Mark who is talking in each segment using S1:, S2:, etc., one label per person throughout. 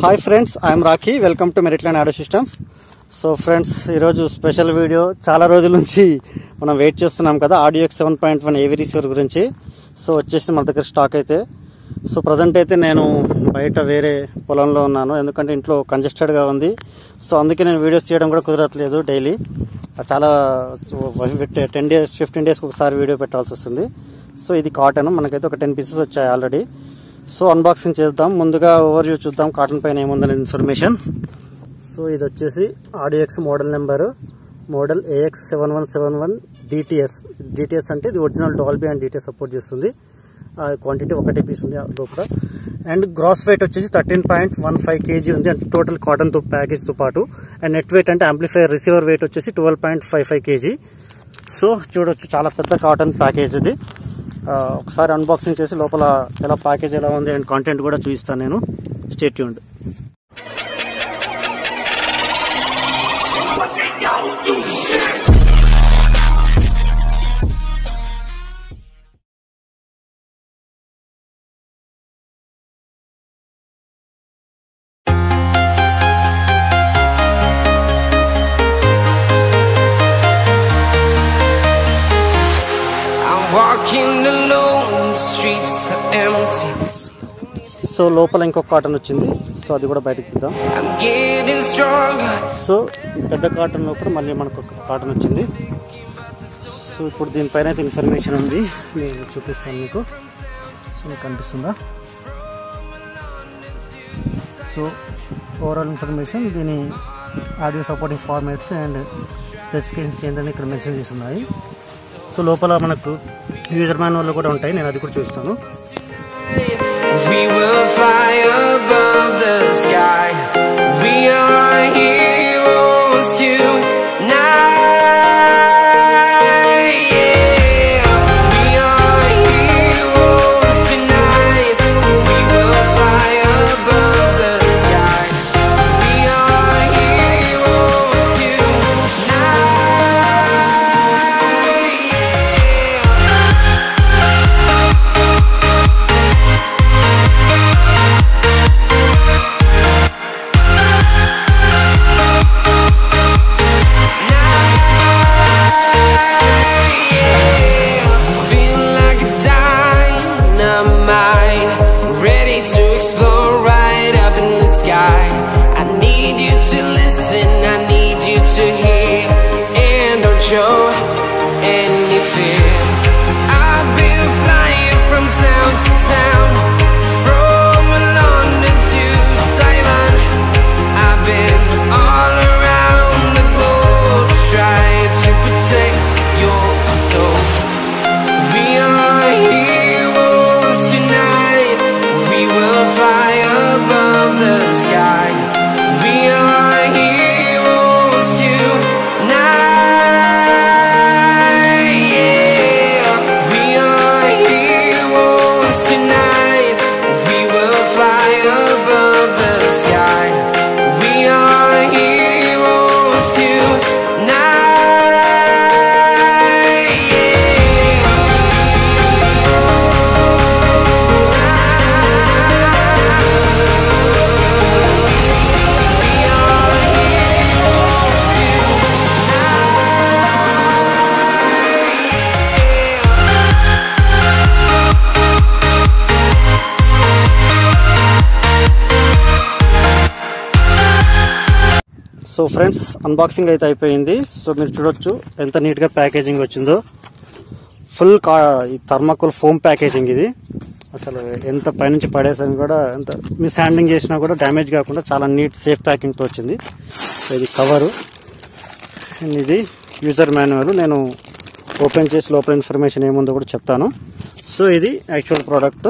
S1: Hi friends I'm Rakhi welcome to Meritline audio systems so friends ఈరోజు special video చాలా రోజుల నుంచి మనం వెయిట్ చేస్తున్నాం కదా audio seven point one AV receiver గురించి. సో వచ్చేసి మన దగ్గర స్టాక్ అయితే. సో ప్రజెంట్ అయితే నేను బయట వేరే పొలంలో ఉన్నాను. ఎందుకంటే ఇంట్లో కంజెస్టెడ్గా ఉంది. సో అందుకే నేను వీడియోస్ చేయడం కూడా కుదరట్లేదు డైలీ చాలా టెన్ డేస్ ఫిఫ్టీన్ డేస్కి ఒకసారి వీడియో పెట్టాల్సి వస్తుంది. సో ఇది కాటన్ మనకైతే ఒక టెన్ పీసెస్ వచ్చాయి ఆల్రెడీ సో అన్బాక్సింగ్ చేద్దాం. ముందుగా ఓవర్ వ్యూ చూద్దాం. కాటన్ పైన ఏముందని ఇన్ఫర్మేషన్ సో ఇది వచ్చేసి ఆడియోఎక్స్ model number model AX seven one seven one DTS DTS అంటే ఇది original Dolby and DTS support చేస్తుంది. క్వాంటిటీ ఒకటే పీస్ ఉంది లోపల. అండ్ గ్రాస్ వెయిట్ వచ్చేసి thirteen point one five KG ఉంది. అంటే టోటల్ కాటన్తో ప్యాకేజ్తో పాటు. అండ్ నెట్ వెయిట్ అంటే అంప్లిఫైర్ రిసీవర్ వెయిట్ వచ్చేసి twelve point five five kg so చూడొచ్చు చాలా పెద్ద కాటన్ ప్యాకేజ్ ఇది. ఒకసారి అన్బాక్సింగ్ చేసి లోపల ఎలా ప్యాకేజ్ ఎలా ఉంది అండ్ కాంటెంట్ కూడా చూపిస్తాను నేను. స్టేట్ లోపల ఇంకొక కాటన్ వచ్చింది. సో అది కూడా బయటకు తీద్దాం. సో పెద్ద కాటన్ లోపల మళ్ళీ మనకు ఒక కాటన్ వచ్చింది. సో ఇప్పుడు దీనిపైన అయితే ఇన్ఫర్మేషన్ ఉంది. నేను చూపిస్తాను మీకు. మీకు కనిపిస్తుందా? సో ఓవరాల్ ఇన్ఫర్మేషన్ దీని audio supporting formats and specifications ఏంటని ఇక్కడ మెన్షన్ చేసి ఉన్నాయి సో లోపల మనకు యూజర్ మాన్యువల్ కూడా ఉంటాయి. నేను అది కూడా చూస్తాను
S2: above the sky. We are heroes tonight. To listen, I need you
S1: so friends unboxing అయితే అయిపోయింది. సో మీరు చూడొచ్చు ఎంత నీట్గా ప్యాకేజింగ్ వచ్చిందో. ఫుల్ కా ఈ థర్మాకోల్ ఫోమ్ ప్యాకేజింగ్ ఇది. అసలు ఎంత పైనుంచి పడేసాను కూడా ఎంత మిస్ హ్యాండింగ్ చేసినా కూడా డ్యామేజ్ కాకుండా చాలా నీట్ సేఫ్ ప్యాకింగ్తో వచ్చింది. సో ఇది కవరు అండ్ ఇది యూజర్ మాన్యువల్ నేను ఓపెన్ చేసి లోపల ఇన్ఫర్మేషన్ ఏముందో కూడా చెప్తాను. సో ఇది యాక్చువల్ ప్రోడక్ట్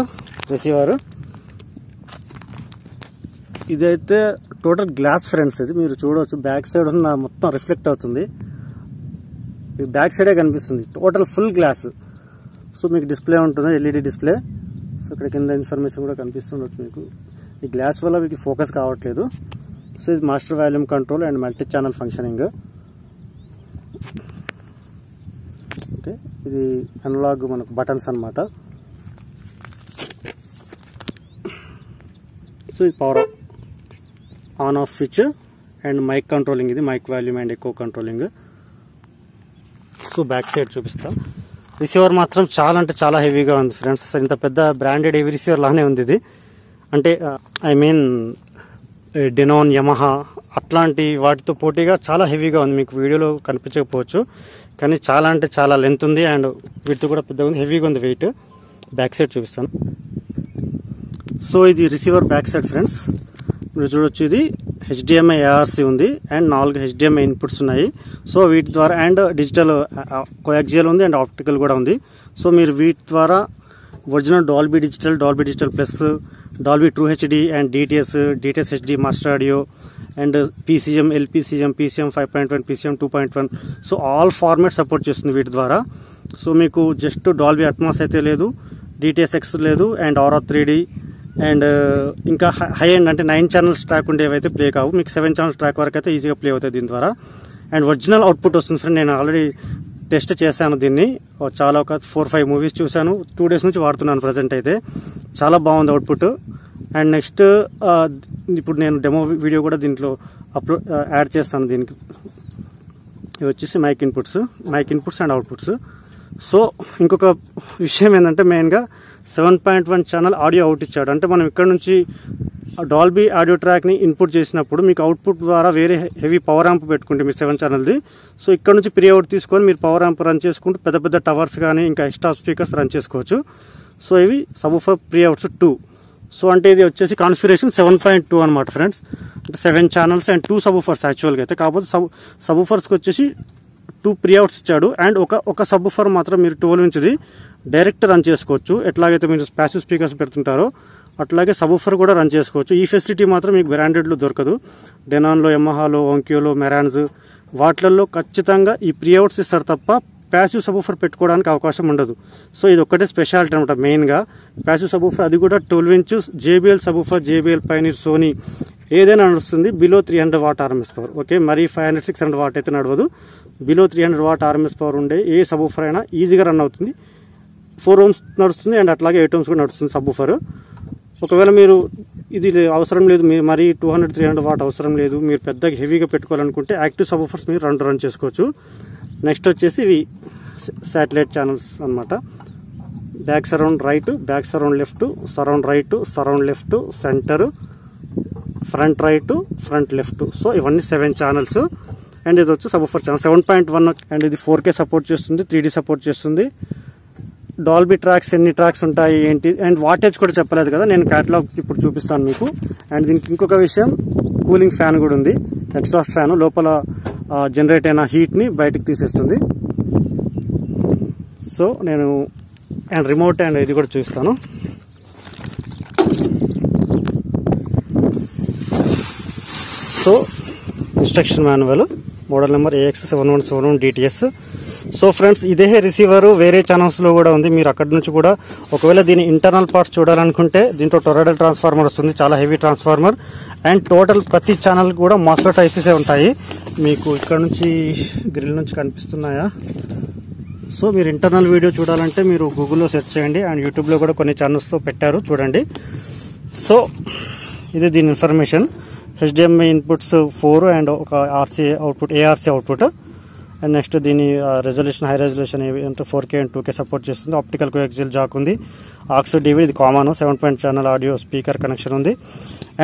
S1: రిసీవరు ఇదైతే టోటల్ గ్లాస్ ఫ్రెండ్స్ ఇది. మీరు చూడవచ్చు. బ్యాక్ సైడ్ ఉన్న మొత్తం రిఫ్లెక్ట్ అవుతుంది. ఈ బ్యాక్ సైడే కనిపిస్తుంది. Total full glass. సో మీకు డిస్ప్లే ఉంటుంది. LED display. సో ఇక్కడ కింద ఇన్ఫర్మేషన్ కూడా కనిపిస్తుండొచ్చు మీకు. ఈ గ్లాస్ వల్ల మీకు ఫోకస్ కావట్లేదు. సో ఇది master volume control and multi channel functioning. Okay. ఇది అనలాగ్ మనకు బటన్స్ అన్నమాట. సో ఇది power on off switch and mic controlling. ఇది మైక్ వాల్యూమ్ అండ్ ఎక్కువ కంట్రోలింగ్. సో బ్యాక్ సైడ్ చూపిస్తా. రిసీవర్ మాత్రం చాలా అంటే చాలా హెవీగా ఉంది ఫ్రెండ్స్. ఇంత పెద్ద బ్రాండెడ్ హెవీ రిసీవర్ లానే ఉంది ఇది. అంటే ఐ మీన్ డెనోన్ యమహా అట్లాంటి వాటితో పోటీగా చాలా హెవీగా ఉంది. మీకు వీడియోలో కనిపించకపోవచ్చు. కానీ చాలా అంటే చాలా లెంత్ ఉంది అండ్ వీటితో కూడా పెద్దగా ఉంది. హెవీగా ఉంది వెయిట్. బ్యాక్ సైడ్ చూపిస్తాను. సో ఇది రిసీవర్ బ్యాక్ సైడ్ ఫ్రెండ్స్. మీరు చూడొచ్చు ఇది హెచ్డిఎంఐ ఏఆర్సి ఉంది అండ్ నాలుగు హెచ్డిఎంఐ ఇన్పుట్స్ ఉన్నాయి. సో వీటి ద్వారా అండ్ డిజిటల్ కోయాక్జియల్ ఉంది అండ్ ఆప్టికల్ కూడా ఉంది. సో మీరు వీటి ద్వారా original Dolby digital Dolby digital plus Dolby true HD and DTS DTS HD master audio and PCM LPCM PCM five point one PCM two point one so all format support చేస్తుంది వీటి ద్వారా. So మీకు just Dolby Atmos అయితే లేదు DTS X లేదు and RR three D and uh, ఇంకా high end అంటే nine channels track ఉండేవైతే ప్లే కావు మీకు సెవెన్ ఛానల్స్ ట్రాక్ వరకు అయితే ఈజీగా ప్లే అవుతుంది దీని ద్వారా. అండ్ ఒరిజినల్ అవుట్పుట్ వస్తుంది ఫ్రెండ్ నేను ఆల్రెడీ టెస్ట్ చేశాను దీన్ని. చాలా ఒక ఫోర్ ఫైవ్ మూవీస్ చూశాను. టూ డేస్ నుంచి వాడుతున్నాను ప్రజెంట్ అయితే. చాలా బాగుంది అవుట్పుట్ అండ్ నెక్స్ట్ uh, ఇప్పుడు నేను డెమో వీడియో కూడా దీంట్లో అప్లోడ్ యాడ్ uh, చేస్తాను దీనికి. ఇవి వచ్చేసి mic inputs mic inputs and outputs so ఇంకొక విషయం ఏంటంటే మెయిన్గా seven point one channel audio out ఇచ్చాడు. అంటే మనం ఇక్కడ నుంచి డాల్బీ ఆడియో ట్రాక్ని ఇన్పుట్ చేసినప్పుడు మీకు అవుట్పుట్ ద్వారా వేరే హెవీ పవర్ యాంప్ పెట్టుకుంటే మీ సెవెన్ ఛానల్ది సో ఇక్కడ నుంచి ప్రీ అవుట్ తీసుకొని మీరు పవర్ యాంప్ రన్ చేసుకుంటూ పెద్ద పెద్ద టవర్స్ కానీ ఇంకా ఎక్స్ట్రా స్పీకర్స్ రన్ చేసుకోవచ్చు. సో ఇవి subwoofer pre outs two so అంటే ఇది వచ్చేసి కాన్ఫిగరేషన్ సెవెన్ పాయింట్ టూ అనమాట ఫ్రెండ్స్ అంటే seven channels and two subwoofers యాక్చువల్గా అయితే. కాకపోతే సబ్ సబూఫర్స్కి వచ్చేసి టూ ప్రీ అవుట్స్ ఇచ్చాడు. అండ్ ఒక ఒక సబ్బుఫర్ మాత్రం మీరు ట్వెల్వ్ ఇంచ్ది డైరెక్ట్ రన్ చేసుకోవచ్చు. ఎట్లాగైతే మీరు ప్యాసివ్ స్పీకర్స్ పెడుతుంటారో అట్లాగే సబూఫర్ కూడా రన్ చేసుకోవచ్చు. ఈ ఫెసిలిటీ మాత్రం మీకు బ్రాండెడ్లో దొరకదు. డెనాన్లో యమహాలో ఓంకియోలో మెరాన్స్ వాటిలలో ఖచ్చితంగా ఈ ప్రీ అవుట్స్ ఇస్తారు తప్ప ప్యాసివ్ సబూఫర్ పెట్టుకోవడానికి అవకాశం ఉండదు. సో ఇది ఒక్కటే స్పెషాలిటీ అనమాట మెయిన్గా ప్యాసివ్ సబూఫర్ అది కూడా twelve inches JBL subwoofer JBL Pioneer Sony ఏదైనా నడుస్తుంది. Below three hundred watt RMS power okay మరి five hundred six hundred watt అయితే నడవదు. Below three hundred watt RMS power ఉండే ఏ సబూఫర్ అయినా ఈజీగా రన్ అవుతుంది. ఫోర్ ఓమ్స్ నడుస్తుంది అండ్ అట్లాగే ఎయిట్ ఓమ్స్ కూడా నడుస్తుంది సబ్బూఫర్ ఒకవేళ మీరు ఇది అవసరం లేదు మీరు మరీ two hundred three hundred watt అవసరం లేదు మీరు పెద్దగా హెవీగా పెట్టుకోవాలనుకుంటే యాక్టివ్ సబ్బూఫర్స్ మీరు రెండు రన్ చేసుకోవచ్చు. నెక్స్ట్ వచ్చేసి ఇవి శాటిలైట్ ఛానల్స్ అనమాట back surround right back surround left surround right surround left centre front right front left so ఇవన్నీ సెవెన్ ఛానల్స్ అండ్ ఇది వచ్చి sub four channel seven point one and ఇది ఫోర్ కే సపోర్ట్ చేస్తుంది three support చేస్తుంది. Dolby tracks ఎన్ని tracks ఉంటాయి ఏంటి? And wattage కూడా చెప్పలేదు కదా నేను క్యాటలాగ్ ఇప్పుడు చూపిస్తాను మీకు. అండ్ దీనికి ఇంకొక విషయం కూలింగ్ ఫ్యాన్ కూడా ఉంది. ఎగ్జాస్ట్ ఫ్యాన్ లోపల జనరేట్ అయిన హీట్ని బయటకు తీసేస్తుంది. సో నేను అండ్ రిమోట్ అండ్ ఇది కూడా చూపిస్తాను. So instruction manual model number AX seven one seven one DTS so friends ఇదే రిసీవర్ వేరే ఛానల్స్లో కూడా ఉంది. మీరు అక్కడి నుంచి కూడా ఒకవేళ దీని ఇంటర్నల్ పార్ట్స్ చూడాలనుకుంటే దీంట్లో టొరాడల్ ట్రాన్స్ఫార్మర్ వస్తుంది. చాలా హెవీ ట్రాన్స్ఫార్మర్ అండ్ టోటల్ ప్రతి ఛానల్ కూడా మాస్టర్ ఐసీసే ఉంటాయి. మీకు ఇక్కడ నుంచి గ్రిల్ నుంచి కనిపిస్తున్నాయా? సో మీరు ఇంటర్నల్ వీడియో చూడాలంటే మీరు గూగుల్లో సెర్చ్ చేయండి. అండ్ యూట్యూబ్లో కూడా కొన్ని ఛానల్స్లో పెట్టారు. చూడండి. సో ఇది దీని information HDMI inputs four and ఒక RC output ARC output and next దీని రెజల్యూషన్ హై రెజల్యూషన్ అంటే four K and two K support చేస్తుంది. ఆప్టికల్ కోఎక్సిల్ జాక్ ఉంది. ఆక్స్ డివి ఇది common seven point channel audio speaker connection ఉంది.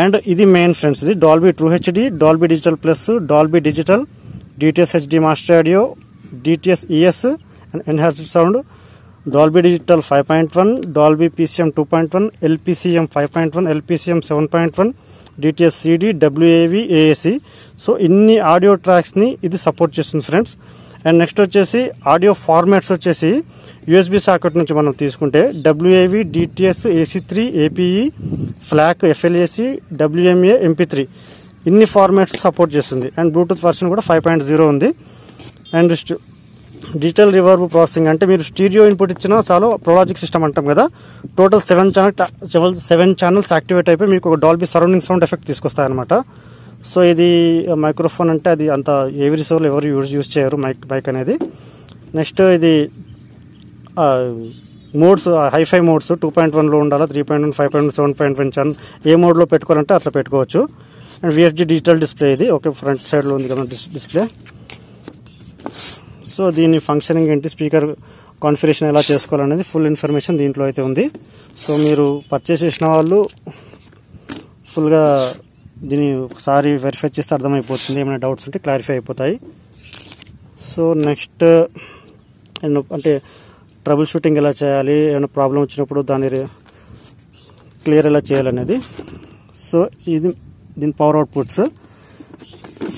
S1: And ఇది main friends ఇది Dolby True HD Dolby digital plus Dolby digital DTS HD master audio DTS ES enhanced sound Dolby digital five point one Dolby PCM two point one LPCM five point one LPCM seven point one DTS CD WAV AAC so ఇన్ని audio ట్రాక్స్ని ఇది support చేస్తుంది friends and next వచ్చేసి audio formats వచ్చేసి USB socket నుంచి మనం తీసుకుంటే WAV DTS AC three APE FLAC FLAC WMA MP three ఇన్ని ఫార్మాట్స్ సపోర్ట్ చేస్తుంది. అండ్ బ్లూటూత్ వర్షన్ కూడా ఫైవ్ పాయింట్ జీరో ఉంది. అండ్ డిజిటల్ రివర్బ్ ప్రాసెసింగ్ అంటే మీరు స్టీరియో ఇన్పుట్ ఇచ్చినా చాలు ప్రొలాజిక్ సిస్టమ్ అంటాం కదా. Total seven channel seven channels activate అయిపోయి మీకు ఒక డాల్బీ సరౌండింగ్ సౌండ్ ఎఫెక్ట్ తీసుకొస్తాయన్నమాట. సో ఇది మైక్రోఫోన్ అంటే అది అంత ఎవరి సోల్ ఎవరు యూజ్ యూజ్ చేయరు మైక్ మైక్ అనేది. నెక్స్ట్ ఇది modes hifi modes two point వన్లో ఉండాలా three point one five point seven point one channel ఏ మోడ్లో పెట్టుకోవాలంటే అట్లా పెట్టుకోవచ్చు. అండ్ విఎఫ్జి డిజిటల్ డిస్ప్లే ఇది. ఓకే ఫ్రంట్ సైడ్లో ఉంది కదా డిస్- డిస్ప్లే. సో దీని ఫంక్షనింగ్ ఏంటి? స్పీకర్ కాన్ఫిగరేషన్ ఎలా చేసుకోవాలనేది ఫుల్ ఇన్ఫర్మేషన్ దీంట్లో అయితే ఉంది. సో మీరు పర్చేస్ చేసిన వాళ్ళు ఫుల్గా దీన్ని ఒకసారి వెరిఫై చేస్తే అర్థమైపోతుంది. ఏమైనా డౌట్స్ ఉంటే క్లారిఫై అయిపోతాయి. సో నెక్స్ట్ అంటే ట్రబుల్ షూటింగ్ ఎలా చేయాలి? ఏమైనా ప్రాబ్లం వచ్చినప్పుడు దాన్ని క్లియర్ ఎలా చేయాలనేది. సో ఇది దీని పవర్ అవుట్పుట్స్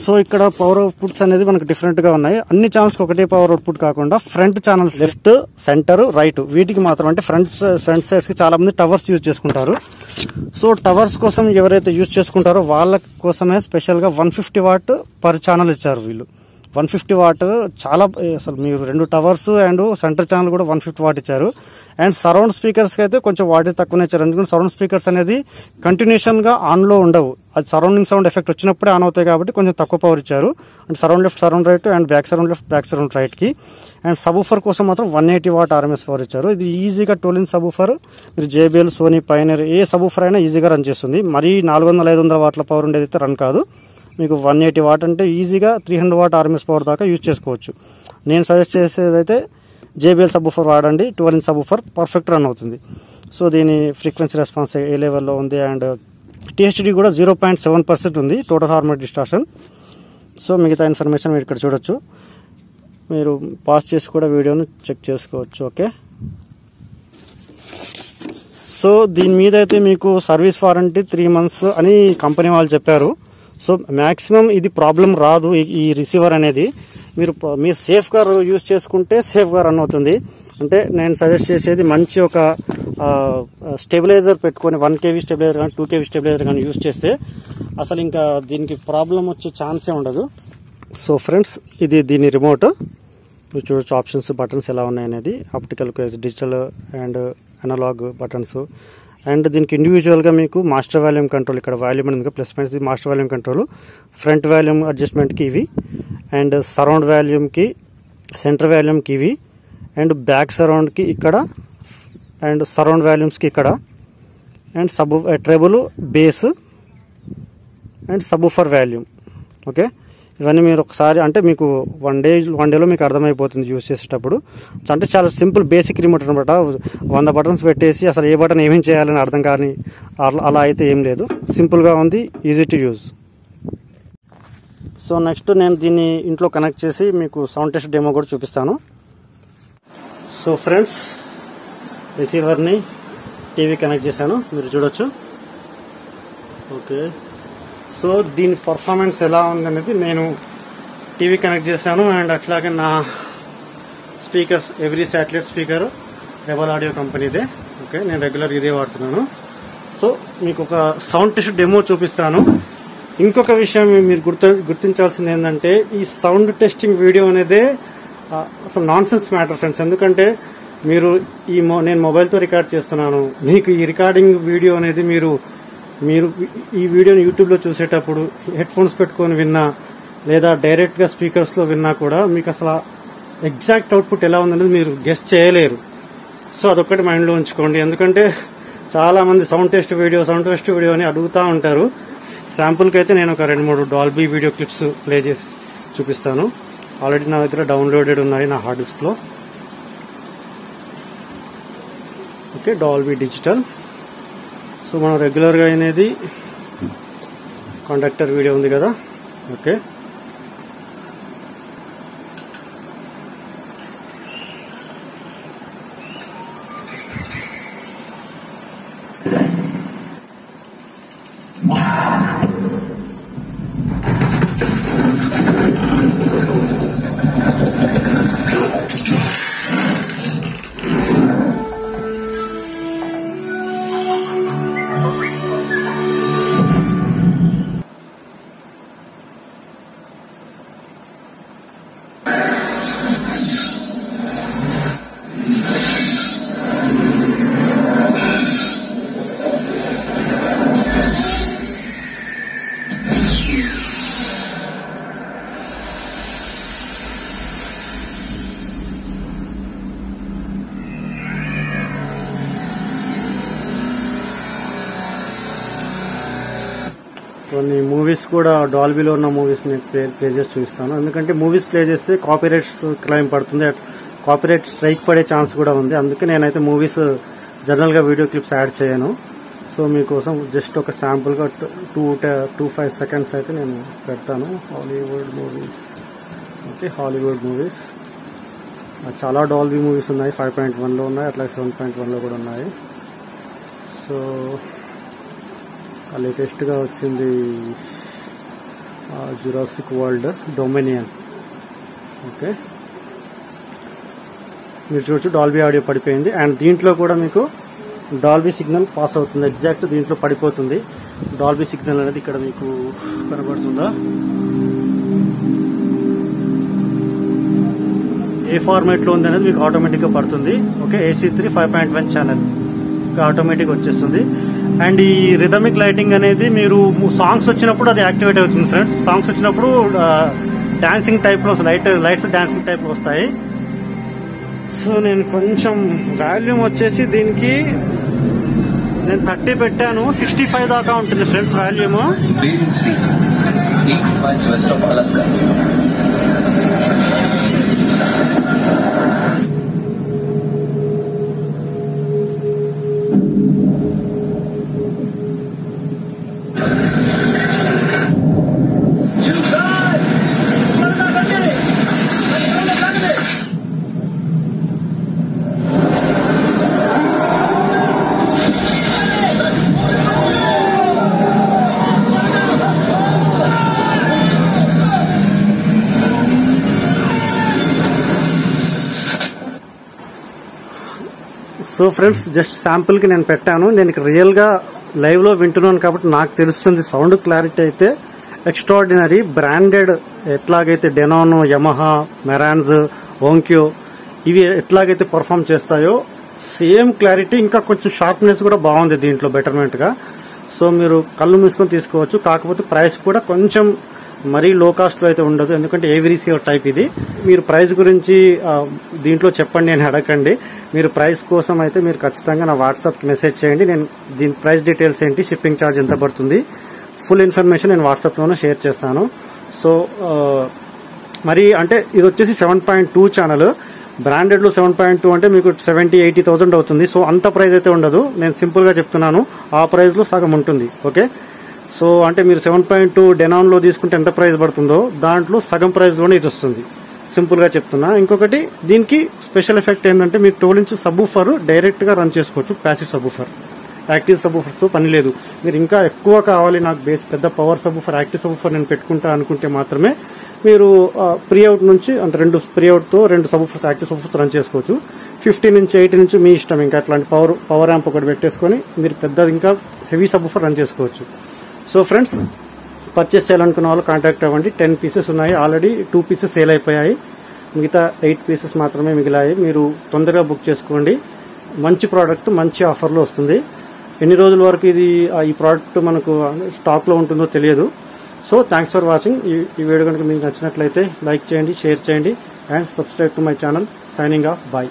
S1: సో ఇక్కడ పవర్ అవుట్పుట్స్ అనేది మనకు డిఫరెంట్గా ఉన్నాయి. అన్ని ఛానల్స్ ఒకటే పవర్ అవుట్పుట్ కాకుండా front channels left centre right వీటికి మాత్రం అంటే ఫ్రంట్ ఫ్రంట్ సైడ్స్కి చాలా మంది టవర్స్ యూజ్ చేసుకుంటారు. సో టవర్స్ కోసం ఎవరైతే యూజ్ చేసుకుంటారో వాళ్ళ కోసమే స్పెషల్గా one fifty watt per channel ఇచ్చారు వీళ్ళు. వన్ ఫిఫ్టీ వాట్ చాలా అసలు మీరు రెండు టవర్స్ అండ్ సెంటర్ ఛానల్ కూడా వన్ ఫిఫ్టీ వాట్ ఇచ్చారు. అండ్ సరౌండ్ స్పీకర్స్కి అయితే కొంచెం వాటి తక్కువనే ఇచ్చారు ఎందుకంటే సరౌండ్ స్పీకర్స్ అనేది కంటిన్యూషన్గా ఆన్లో ఉండవు. అది సరౌండింగ్ సౌండ్ ఎఫెక్ట్ వచ్చినప్పుడే ఆన్ అవుతాయి కాబట్టి కొంచెం తక్కువ పవర్ ఇచ్చారు. And surround left surround right and back surround left back surround రైట్కి అండ్ సబూఫర్ కోసం మాత్రం one eighty watt RMS power ఇచ్చారు. ఇది ఈజీగా టోలిన్ సబూఫర్ మీరు జేబిఎల్ సోనీ పైనర్ ఏ సబూఫర్ అయినా ఈజీగా రన్ చేస్తుంది. మరీ నాలుగు వందల ఐదు వందల వాట్ల పవర్ ఉండేది అయితే రన్ కాదు. మీకు వన్ ఎయిటీ వాట్ అంటే ఈజీగా three hundred watt RMS power దాకా యూజ్ చేసుకోవచ్చు. నేను సజెస్ట్ చేసేదైతే జేబిఎల్ సబ్బుఫర్ వాడండి twelve inch subwoofer perfect run అవుతుంది. సో దీని ఫ్రీక్వెన్సీ రెస్పాన్స్ ఏ లెవెల్లో ఉంది అండ్ టీహెచ్డి కూడా జీరో పాయింట్ సెవెన్ పర్సెంట్ ఉంది టోటల్ హార్మోన్ డిస్టార్షన్. సో మిగతా ఇన్ఫర్మేషన్ మీరు ఇక్కడ చూడొచ్చు. మీరు పాస్ చేసి కూడా వీడియోను చెక్ చేసుకోవచ్చు ఓకే? సో దీని మీద అయితే మీకు సర్వీస్ వారంటీ త్రీ మంత్స్ అని కంపెనీ వాళ్ళు చెప్పారు. సో మ్యాక్సిమం ఇది ప్రాబ్లం రాదు ఈ రిసీవర్ అనేది. మీరు మీరు సేఫ్గా యూజ్ చేసుకుంటే సేఫ్గా రన్ అవుతుంది. అంటే నేను సజెస్ట్ చేసేది మంచి ఒక స్టెబిలైజర్ పెట్టుకొని వన్ కేవీ స్టెబిలైజర్ కానీ టూ కేవీ స్టెబిలైజర్ కానీ యూజ్ చేస్తే అసలు ఇంకా దీనికి ప్రాబ్లం వచ్చే ఛాన్సే ఉండదు. సో ఫ్రెండ్స్ ఇది దీని రిమోట్. మీరు చూడొచ్చు ఆప్షన్స్ బటన్స్ ఎలా ఉన్నాయనేది optical optical digital and analogue buttons. And దీనికి ఇండివిజువల్గా మీకు మాస్టర్ వాల్యూమ్ కంట్రోల్ ఇక్కడ వాల్యూమ్ అనేది ప్లస్ మైనస్ ఇది master volume control. Front volume అడ్జస్ట్మెంట్కి ఇవి. అండ్ సరౌండ్ వాల్యూమ్కి సెంటర్ వాల్యూమ్కి ఇవి. అండ్ బ్యాక్ సరౌండ్కి ఇక్కడ అండ్ సరౌండ్ వాల్యూమ్స్కి ఇక్కడ. And sub treble bass and subwoofer volume. Okay? ఇవన్నీ మీరు ఒకసారి అంటే మీకు వన్ డే వన్ డేలో మీకు అర్థమైపోతుంది యూస్ చేసేటప్పుడు. అంటే చాలా సింపుల్ బేసిక్ రిమోట్ అనమాట వంద బటన్స్ పెట్టేసి అసలు ఏ బటన్ ఏమేం చేయాలని అర్థం కానీ అలా అలా అయితే ఏం లేదు. సింపుల్గా ఉంది easy to use. So next నేను దీన్ని ఇంట్లో కనెక్ట్ చేసి మీకు సౌండ్ టెస్ట్ డెమో కూడా చూపిస్తాను. సో ఫ్రెండ్స్ రిసీవర్ని టీవీ కనెక్ట్ చేశాను. మీరు చూడొచ్చు. ఓకే. సో దీని పర్ఫార్మెన్స్ ఎలా ఉందనేది నేను టీవీ కనెక్ట్ చేశాను. అండ్ అట్లాగే నా speakers every satellite speaker Rebel audio కంపెనీదే. Okay నేను రెగ్యులర్ ఇదే వాడుతున్నాను. సో మీకు ఒక సౌండ్ టెస్ట్ డెమో చూపిస్తాను. ఇంకొక విషయం మీరు గుర్తు గుర్తించాల్సింది ఏంటంటే ఈ సౌండ్ టెస్టింగ్ వీడియో అనేది అసలు నాన్ సెన్స్ మ్యాటర్ ఫ్రెండ్స్. ఎందుకంటే మీరు ఈ మొ నేను మొబైల్తో రికార్డ్ చేస్తున్నాను. మీకు ఈ రికార్డింగ్ వీడియో అనేది మీరు మీరు ఈ వీడియోని యూట్యూబ్లో చూసేటప్పుడు హెడ్ ఫోన్స్ పెట్టుకొని విన్నా లేదా డైరెక్ట్గా స్పీకర్స్లో విన్నా కూడా మీకు అసలు ఎగ్జాక్ట్ అవుట్పుట్ ఎలా ఉందనేది మీరు గెస్ట్ చేయలేరు. సో అదొక్కటి మైండ్లో ఉంచుకోండి. ఎందుకంటే చాలామంది sound test video sound test video అని అడుగుతూ ఉంటారు. శాంపుల్కి అయితే నేను ఒక రెండు మూడు డాల్బీ వీడియో క్లిప్స్ ప్లే చేసి చూపిస్తాను. ఆల్రెడీ నా దగ్గర డౌన్లోడెడ్ ఉన్నాయి నా హార్డ్ డిస్క్లో ఓకే డాల్బీ డిజిటల్ సో మనం రెగ్యులర్గా అనేది కండక్టర్ వీడియో ఉంది కదా. ఓకే. కూడా డాల్బీలో ఉన్న మూవీస్ని నేను ప్లే ప్లే చేసి చూపిస్తాను. ఎందుకంటే మూవీస్ ప్లే చేస్తే కాపీరైట్ క్లైమ్ పడుతుంది. కాపీరైట్ స్ట్రైక్ పడే ఛాన్స్ కూడా ఉంది. అందుకే నేనైతే మూవీస్ జనరల్గా వీడియో క్లిప్స్ యాడ్ చేయను. సో మీకోసం జస్ట్ ఒక శాంపుల్గా టూ టూ ఫైవ్ సెకండ్స్ అయితే నేను పెడతాను. Hollywood movies okay Hollywood movies చాలా డాల్బీ మూవీస్ ఉన్నాయి. ఫైవ్ పాయింట్ వన్లో ఉన్నాయి. అట్లాగే సెవెన్ పాయింట్ వన్లో కూడా ఉన్నాయి. సో లేటెస్ట్గా వచ్చింది జురాసిక్ వరల్డ్ డొమినియన్ ఓకే మీరు చూడొచ్చు డాల్బీ ఆడియో పడిపోయింది. అండ్ దీంట్లో కూడా మీకు డాల్బీ సిగ్నల్ పాస్ అవుతుంది. ఎగ్జాక్ట్ దీంట్లో పడిపోతుంది. డాల్బీ సిగ్నల్ అనేది ఇక్కడ మీకు కనబడుతుందా? ఏ ఫార్మాట్లో ఉంది అనేది మీకు ఆటోమేటిక్గా పడుతుంది. Okay AC three five point one channel automatic వచ్చేస్తుంది. అండ్ ఈ రిథమిక్ లైటింగ్ అనేది మీరు సాంగ్స్ వచ్చినప్పుడు అది యాక్టివేట్ అవుతుంది ఫ్రెండ్స్ సాంగ్స్ వచ్చినప్పుడు డాన్సింగ్ టైప్లో లైట్ లైట్స్ డాన్సింగ్ టైప్లో వస్తాయి. సో నేను కొంచెం వాల్యూమ్ వచ్చేసి దీనికి నేను థర్టీ పెట్టాను. సిక్స్టీ ఫైవ్ దాకా ఉంటుంది ఫ్రెండ్స్ వాల్యూమ్ ఫ్రెండ్స్ జస్ట్ శాంపుల్కి నేను పెట్టాను. నేను ఇక్కడ రియల్గా లైవ్లో వింటున్నాను కాబట్టి నాకు తెలుస్తుంది. సౌండ్ క్లారిటీ అయితే ఎక్స్ట్రాడినరీ బ్రాండెడ్ ఎట్లాగైతే డెనాన్ యమహా మెరాన్స్ ఓంక్యో ఇవి ఎట్లాగైతే పర్ఫామ్ చేస్తాయో సేమ్ క్లారిటీ ఇంకా కొంచెం షార్ప్నెస్ కూడా బాగుంది దీంట్లో బెటర్మెంట్గా. సో మీరు కళ్ళు మూసుకొని తీసుకోవచ్చు. కాకపోతే ప్రైస్ కూడా కొంచెం మరీ లో కాస్ట్లో అయితే ఉండదు. ఎందుకంటే ఏవి టైప్ ఇది. మీరు ప్రైస్ గురించి దీంట్లో చెప్పండి అని అడగండి. మీరు ప్రైస్ కోసం అయితే మీరు ఖచ్చితంగా నా వాట్సాప్ మెసేజ్ చేయండి. నేను దీని ప్రైస్ డీటెయిల్స్ ఏంటి షిప్పింగ్ ఛార్జ్ ఎంత పడుతుంది ఫుల్ ఇన్ఫర్మేషన్ నేను వాట్సాప్లోనూ షేర్ చేస్తాను. సో మరి అంటే ఇది వచ్చేసి సెవెన్ పాయింట్ టూ ఛానల్ బ్రాండెడ్లో సెవెన్ పాయింట్ టూ అంటే మీకు సెవెంటీ ఎయిటీ థౌసండ్ అవుతుంది. సో అంత ప్రైస్ అయితే ఉండదు. నేను సింపుల్గా చెప్తున్నాను. ఆ ప్రైస్లో సగం ఉంటుంది. ఓకే సో అంటే మీరు సెవెన్ పాయింట్ టూ డెనాన్లో తీసుకుంటే ఎంత ప్రైస్ పడుతుందో దాంట్లో సగం ప్రైస్లోనే ఇది వస్తుంది. సింపుల్గా చెప్తున్నా. ఇంకొకటి దీనికి స్పెషల్ ఎఫెక్ట్ ఏంటంటే మీరు టోల్ ఇంచ్ సబ్బుఫర్ డైరెక్ట్గా రన్ చేసుకోవచ్చు ప్యాసివ్ సబ్బుఫర్ యాక్టివ్ సబ్బూఫర్స్తో పని లేదు. మీరు ఇంకా ఎక్కువ కావాలి నాకు బేస్ పెద్ద పవర్ సబ్బుఫర్ యాక్టివ్ సబ్బుఫర్ నేను పెట్టుకుంటా అనుకుంటే మాత్రమే మీరు ప్రీ అవుట్ నుంచి అంటే రెండు ప్రీ తో రెండు సబ్బుఫర్స్ యాక్టివ్ సబ్బుఫర్స్ రన్ చేసుకోవచ్చు. ఫిఫ్టీ నుంచి ఎయిటీ నుంచి మీ ఇష్టం. ఇంకా అట్లాంటి పవర్ పవర్ ర్యాంప్ ఒకటి పెట్టేసుకొని మీరు పెద్దది ఇంకా హెవీ సబ్బుఫర్ రన్ చేసుకోవచ్చు. సో ఫ్రెండ్స్ పర్చేస్ చేయాలనుకున్న వాళ్ళు కాంటాక్ట్ అవ్వండి. టెన్ పీసెస్ ఉన్నాయి. ఆల్రెడీ టూ పీసెస్ సేల్ అయిపోయాయి. మిగతా ఎయిట్ పీసెస్ మాత్రమే మిగిలాయి. మీరు తొందరగా బుక్ చేసుకోండి. మంచి ప్రోడక్ట్ మంచి ఆఫర్లో వస్తుంది. ఎన్ని రోజుల వరకు ఇది ఆ, ఈ ప్రోడక్ట్ మనకు స్టాక్లో ఉంటుందో తెలియదు. సో థ్యాంక్స్ ఫర్ వాచింగ్ ఈ ఈ వీడియో కనుక మీకు నచ్చినట్లయితే లైక్ చేయండి షేర్ చేయండి and subscribe to my channel signing off bye